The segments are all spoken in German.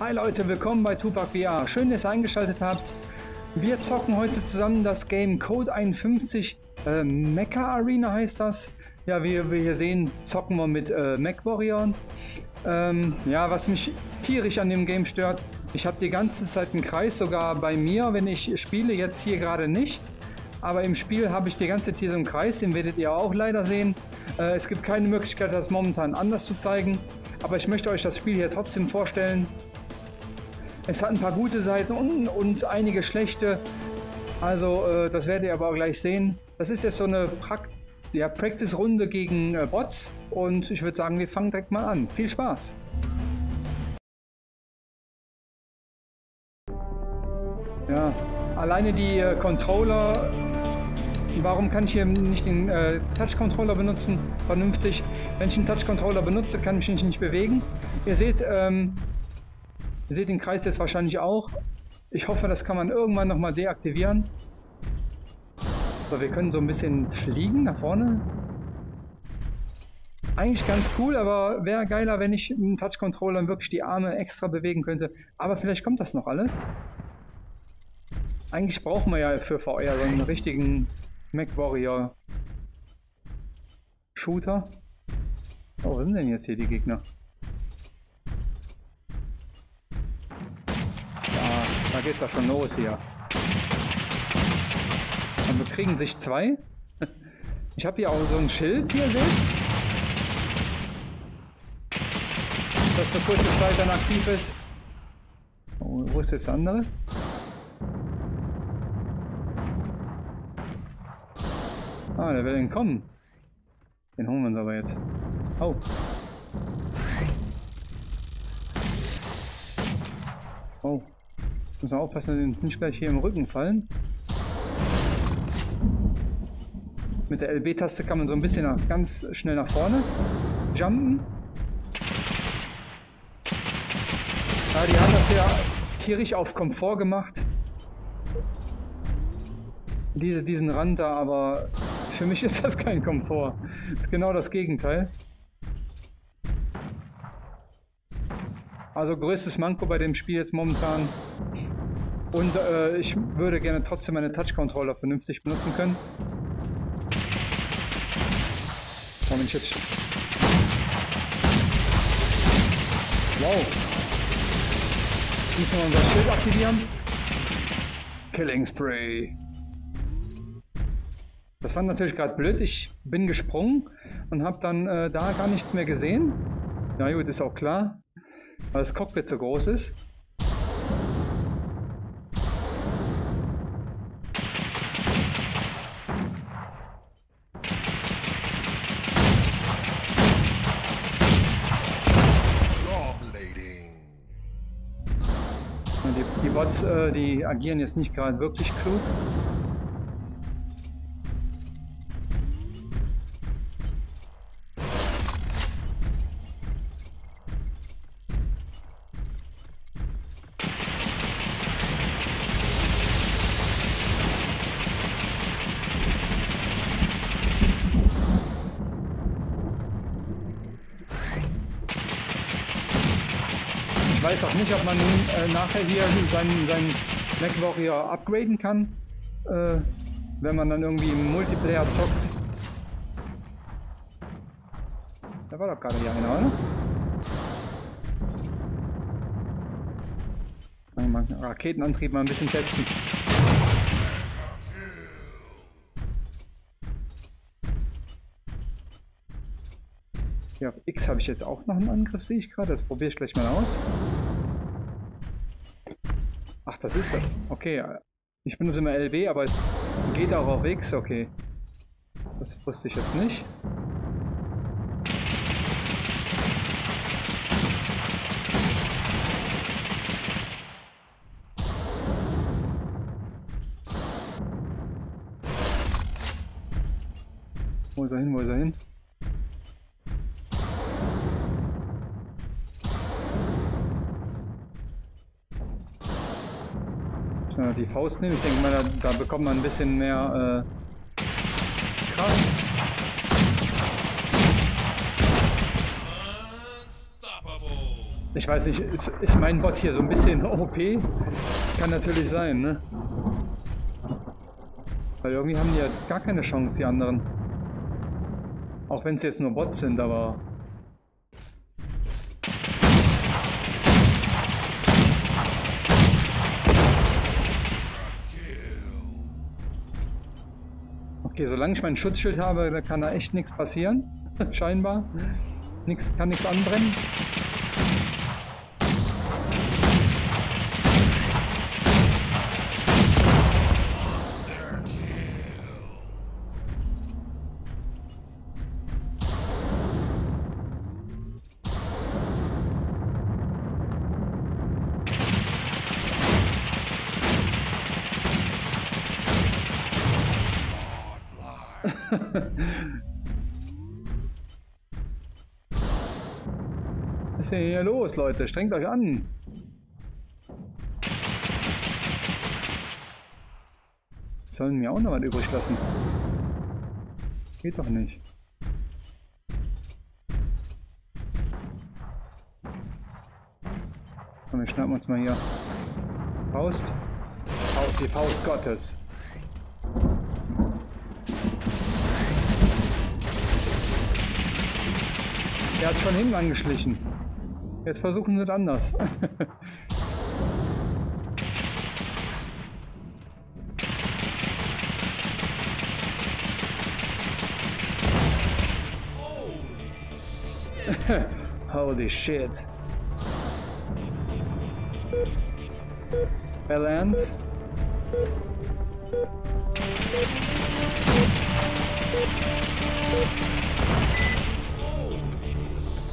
Hi Leute, willkommen bei Tupac VR. Schön, dass ihr eingeschaltet habt. Wir zocken heute zusammen das Game Code 51 äh, Mecha Arena heißt das. Ja, wie wir hier sehen, zocken wir mit äh, Mech Warrior. Ähm, ja, was mich tierisch an dem Game stört, ich habe die ganze Zeit einen Kreis, sogar bei mir, wenn ich spiele, jetzt hier gerade nicht. Aber im Spiel habe ich die ganze Zeit hier so einen Kreis, den werdet ihr auch leider sehen. Äh, es gibt keine Möglichkeit, das momentan anders zu zeigen. Aber ich möchte euch das Spiel hier trotzdem vorstellen. Es hat ein paar gute Seiten und, und einige schlechte. Also äh, das werdet ihr aber auch gleich sehen. Das ist jetzt so eine Prakt ja, Practice-Runde gegen äh, Bots. Und ich würde sagen, wir fangen direkt mal an. Viel Spaß! Ja, alleine die äh, Controller. Warum kann ich hier nicht den äh, Touch-Controller benutzen? Vernünftig. Wenn ich den Touch-Controller benutze, kann ich mich nicht bewegen. Ihr seht, ähm, Ihr seht den Kreis jetzt wahrscheinlich auch. Ich hoffe, das kann man irgendwann nochmal deaktivieren. So, wir können so ein bisschen fliegen nach vorne. Eigentlich ganz cool, aber wäre geiler, wenn ich mit dem Touch-Controller wirklich die Arme extra bewegen könnte. Aber vielleicht kommt das noch alles. Eigentlich brauchen wir ja für VR so einen richtigen MacWarrior Shooter. Oh, was sind denn jetzt hier die Gegner? Geht's doch schon los hier. Und wir kriegen sich zwei. Ich habe hier auch so ein Schild, wie ihr seht. Das für kurze Zeit dann aktiv ist. Oh, wo ist das andere? Ah, der will entkommen. Den holen wir uns aber jetzt. Oh. Oh. Muss man aufpassen, dass wir nicht gleich hier im Rücken fallen. Mit der LB-Taste kann man so ein bisschen nach, ganz schnell nach vorne jumpen. Ja, die haben das ja tierisch auf Komfort gemacht. Diese, diesen Rand da, aber für mich ist das kein Komfort. Das ist genau das Gegenteil. Also größtes Manko bei dem Spiel jetzt momentan und äh, ich würde gerne trotzdem meine Touch-Controller vernünftig benutzen können. Warum ich jetzt... Wow. Müssen wir unser Schild aktivieren. Killing Spray. Das war natürlich gerade blöd. Ich bin gesprungen und habe dann äh, da gar nichts mehr gesehen. Na gut, ist auch klar, weil das Cockpit so groß ist. Bots, äh, die agieren jetzt nicht gerade wirklich klug. Weiß auch nicht, ob man äh, nachher hier seinen, seinen MacWarrior upgraden kann, äh, wenn man dann irgendwie im Multiplayer zockt. Da war doch gerade hier einer, oder? Mal Raketenantrieb mal ein bisschen testen. Hier auf X habe ich jetzt auch noch einen Angriff, sehe ich gerade. Das probiere ich gleich mal aus. Ach, das ist er. Okay, ich benutze immer LB, aber es geht auch auf X. Okay. Das wusste ich jetzt nicht. Wo ist er hin? Wo ist er hin? Die Faust nehmen. Ich denke mal, da, da, bekommt man ein bisschen mehr äh, Kraft. Ich weiß nicht, ist, ist mein Bot hier so ein bisschen OP? Kann natürlich sein, ne? Weil irgendwie haben die ja gar keine Chance, die anderen. Auch wenn es jetzt nur Bots sind, aber... Okay, solange ich mein Schutzschild habe, kann da echt nichts passieren. Scheinbar. Nix, kann nichts anbrennen. Was ist denn hier los, Leute? Strengt euch an. Sollen mir auch noch was übrig lassen. Geht doch nicht. Komm, wir schnappen uns mal hier. Faust. Die Faust Gottes. Er hat schon hinten angeschlichen. Jetzt versuchen sie es anders. Holy shit. Balance.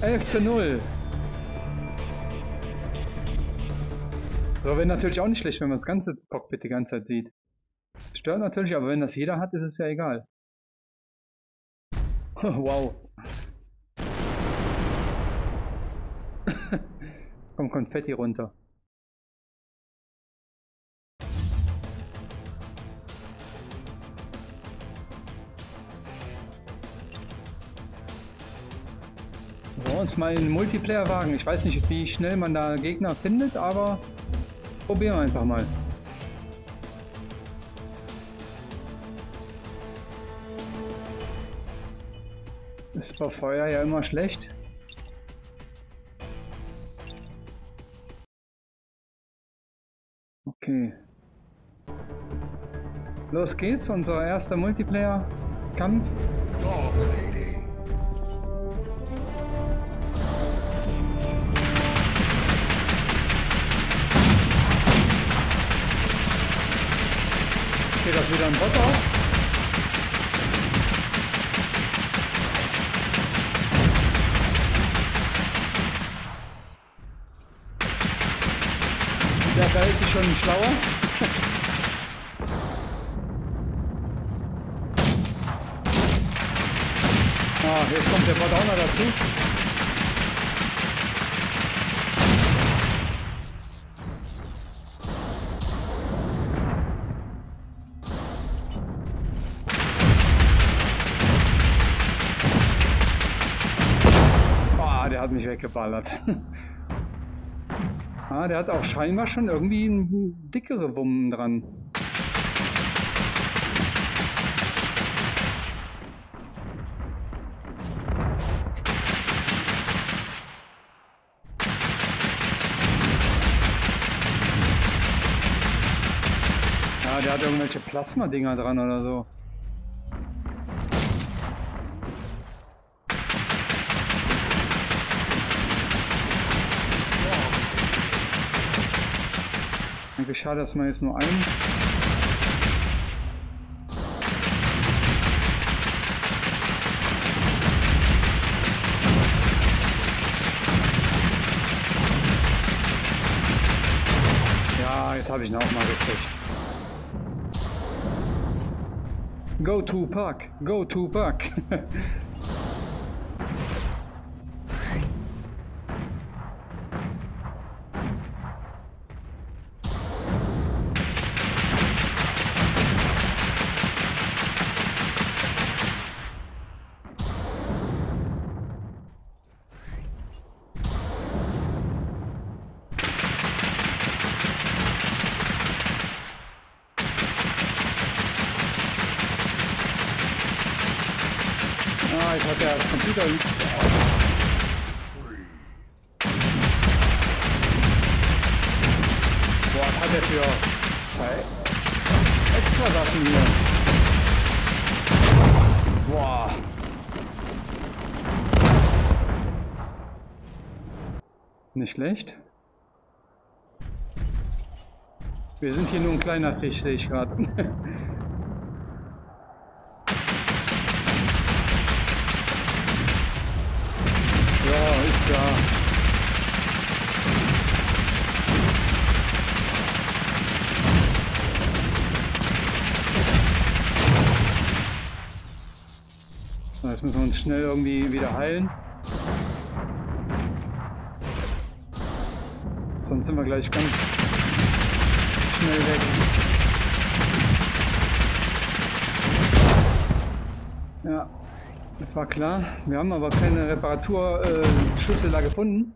11 zu 0. So, wäre natürlich auch nicht schlecht, wenn man das ganze Cockpit die ganze Zeit sieht. Stört natürlich, aber wenn das jeder hat, ist es ja egal. wow. Komm, Konfetti runter. Wir uns mal in Multiplayer wagen. Ich weiß nicht, wie schnell man da Gegner findet, aber probieren wir einfach mal. Ist bei Feuer ja immer schlecht. Okay. Los geht's, unser erster Multiplayer-Kampf. Geht das wieder ein Bot auf? Der verhält sich schon schlauer. ah, jetzt kommt der Bot auch noch dazu. Mich weggeballert. ah, der hat auch scheinbar schon irgendwie dickere Wummen dran. Ja, der hat irgendwelche Plasma-Dinger dran oder so. Eigentlich schade, dass man jetzt nur einen. Ja, jetzt habe ich ihn auch mal gekriegt. Go to Park, go to Park. der Computer... Boah, was hat der für... Extra Waffen hier. Boah. Nicht schlecht. Wir sind hier nur ein kleiner Fisch, sehe ich gerade. ja, ist klar. So, jetzt müssen wir uns schnell irgendwie wieder heilen. Sonst sind wir gleich ganz schnell weg. Ja, das war klar. Wir haben aber keine Reparaturschlüssel äh, da gefunden.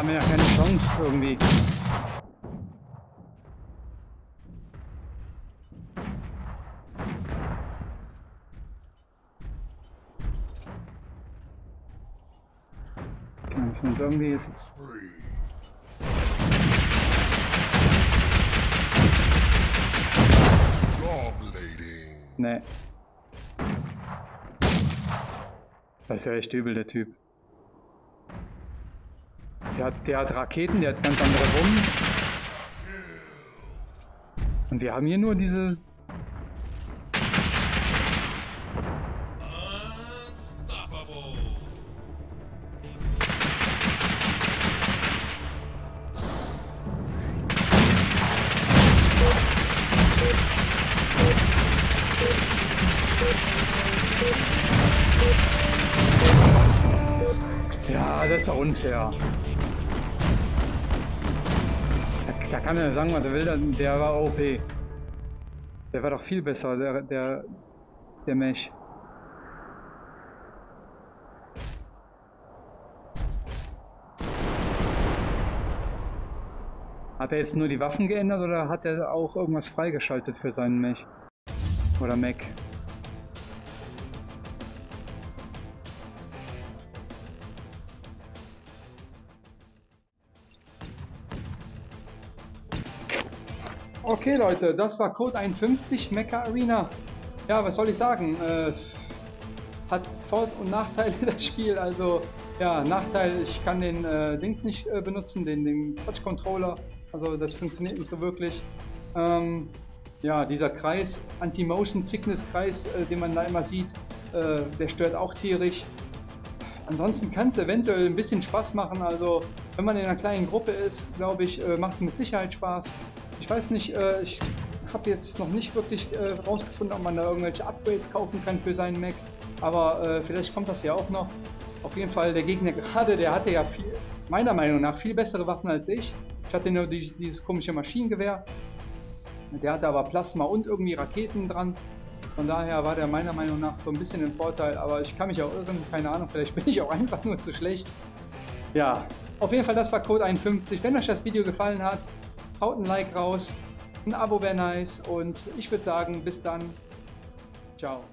Haben wir ja keine Chance irgendwie. Müssen wir uns irgendwie jetzt... Nee. Das ist ja echt übel, der Typ. Der hat, der hat Raketen, der hat ganz andere Bomben. Und wir haben hier nur diese... Ja, das ist unfair. Da kann er sagen, was er will, der war OP. Der war doch viel besser, der, der, der Mech. Hat er jetzt nur die Waffen geändert oder hat er auch irgendwas freigeschaltet für seinen Mech? Oder Mech? Okay Leute, das war Code 51 Mecha Arena. Ja, was soll ich sagen? Äh, hat Vor- und Nachteile das Spiel. Also ja, Nachteil, ich kann den äh, Dings nicht äh, benutzen, den, den Touch Controller. Also das funktioniert nicht so wirklich. Ähm, ja, dieser Kreis, Anti-Motion Sickness Kreis, äh, den man da immer sieht, äh, der stört auch tierisch. Ansonsten kann es eventuell ein bisschen Spaß machen. Also wenn man in einer kleinen Gruppe ist, glaube ich, äh, macht es mit Sicherheit Spaß. Ich weiß nicht, äh, ich habe jetzt noch nicht wirklich äh, rausgefunden, ob man da irgendwelche Upgrades kaufen kann für seinen Mac. Aber äh, vielleicht kommt das ja auch noch. Auf jeden Fall, der Gegner gerade, der hatte ja viel, meiner Meinung nach viel bessere Waffen als ich. Ich hatte nur die, dieses komische Maschinengewehr. Der hatte aber Plasma und irgendwie Raketen dran. Von daher war der meiner Meinung nach so ein bisschen im Vorteil. Aber ich kann mich auch irren, keine Ahnung, vielleicht bin ich auch einfach nur zu schlecht. Ja, auf jeden Fall, das war Code 51. Wenn euch das Video gefallen hat, haut ein Like raus, ein Abo wäre nice und ich würde sagen, bis dann. Ciao.